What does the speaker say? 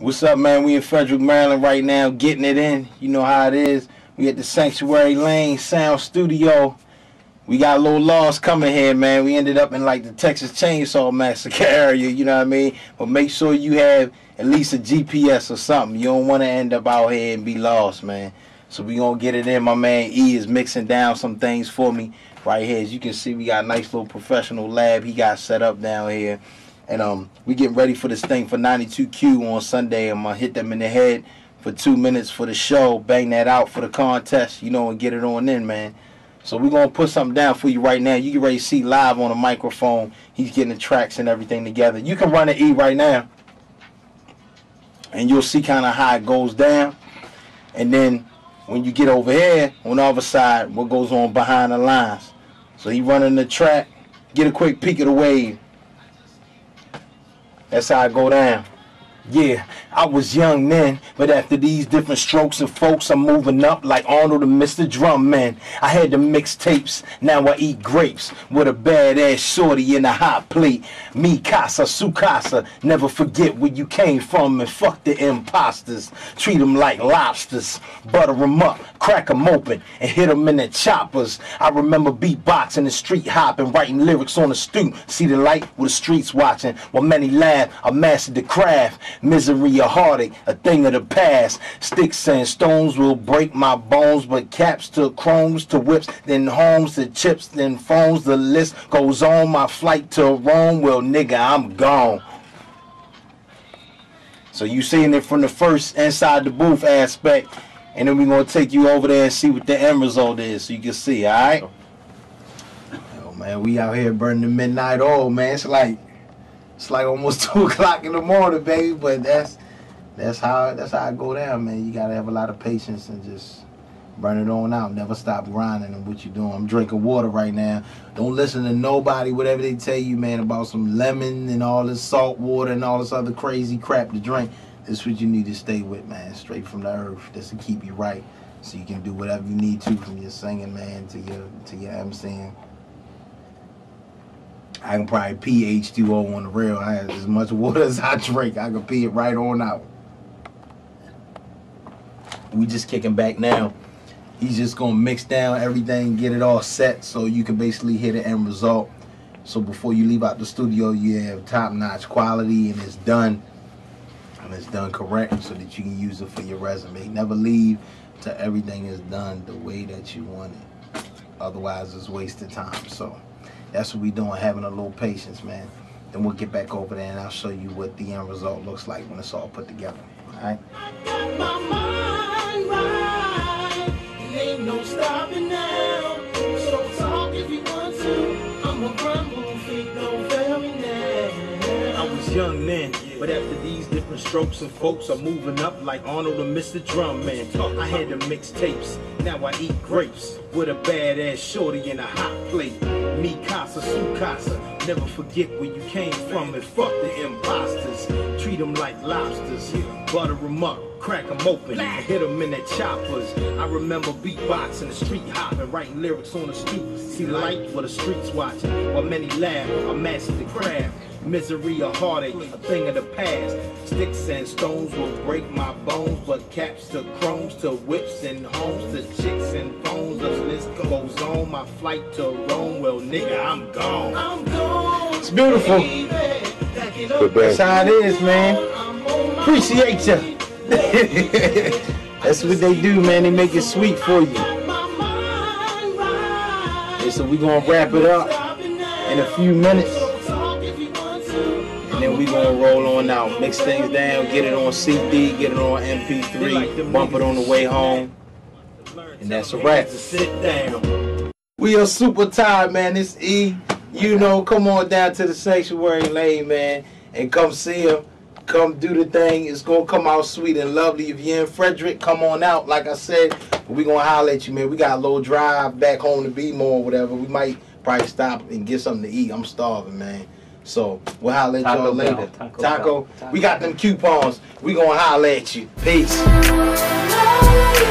What's up, man? We in Frederick, Maryland right now, getting it in. You know how it is. We at the Sanctuary Lane Sound Studio. We got a little loss coming here, man. We ended up in like the Texas Chainsaw Massacre area, you know what I mean? But make sure you have at least a GPS or something. You don't want to end up out here and be lost, man. So we gonna get it in. My man E is mixing down some things for me right here. As you can see, we got a nice little professional lab he got set up down here. And um, we getting ready for this thing for 92Q on Sunday. I'm gonna hit them in the head for two minutes for the show, bang that out for the contest, you know, and get it on in, man. So we're gonna put something down for you right now. You can ready to see live on the microphone. He's getting the tracks and everything together. You can run the E right now, and you'll see kind of how it goes down. And then when you get over here on the other side, what goes on behind the lines. So he running the track. Get a quick peek of the wave. That's how I go down. Yeah, I was young then, but after these different strokes of folks, I'm moving up like Arnold and Mr. Drummond. I had to mix tapes, now I eat grapes with a badass shorty in a hot plate. Me casa, su casa, never forget where you came from and fuck the imposters. Treat them like lobsters, butter them up, crack them open, and hit them in the choppers. I remember beatboxing and street hopping, writing lyrics on the stoop. See the light with the streets watching, while many laugh, I mastered the craft. Misery heartache, a thing of the past. Sticks and stones will break my bones, but caps to chromes to whips, then homes to chips, then phones. The list goes on. My flight to Rome, well, nigga, I'm gone. So you seeing it from the first inside the booth aspect, and then we're gonna take you over there and see what the end result is, so you can see. All right. Oh man, we out here burning the midnight oil, man. It's like it's like almost two o'clock in the morning, baby. But that's that's how that's how I go down, man. You gotta have a lot of patience and just burn it on out. Never stop grinding and what you're doing. I'm drinking water right now. Don't listen to nobody, whatever they tell you, man, about some lemon and all this salt water and all this other crazy crap to drink. This is what you need to stay with, man. Straight from the earth. Just to keep you right. So you can do whatever you need to from your singing, man, to your to your MCing. I can probably pee H2O on the rail. I have as much water as I drink. I can pee it right on out. We just kicking back now. He's just gonna mix down everything, get it all set so you can basically hit an end result. So before you leave out the studio, you have top-notch quality and it's done. And it's done correct so that you can use it for your resume. Never leave till everything is done the way that you want it. Otherwise, it's wasted time. So that's what we doing, having a little patience, man. Then we'll get back over there and I'll show you what the end result looks like when it's all put together. All right? But after these different strokes and folks are moving up like Arnold and Mr. Drummond. I had to mix tapes, now I eat grapes with a badass shorty in a hot plate. Me casa, su casa, never forget where you came from and fuck the imposters. Treat them like lobsters, butter them up. Crack them open and hit them in their choppers. I remember beatboxing, the street hopping, writing lyrics on the stoop. See the light where the streets watching. While many laugh, I mastered the craft. Misery or heartache, a thing of the past. Sticks and stones will break my bones, but caps to chromes to whips and homes to chicks and phones. The list goes on. My flight to Rome, well, nigga, I'm gone. I'm gone. It's beautiful. Baby, back it up. Good That's how it is, man. I'm on my Appreciate you. That's what they do, man. They make it sweet for you. my. And so we gonna wrap it up in a few minutes, we gonna roll on out, mix things down, get it on CD, get it on MP3, bump it on the way home, and that's a wrap. Sit down. We are super tired, man. It's E, you know, come on down to the sanctuary lane, man, and come see him. Come do the thing. It's gonna come out sweet and lovely. If you're in Frederick, come on out. Like I said, we gonna holler at you, man. We got a little drive back home to Baltimore or whatever. We might probably stop and get something to eat. I'm starving, man. So we'll holler at Taco y'all Bell, later. Taco Taco, we got them coupons. We gonna holler at you. Peace. Oh,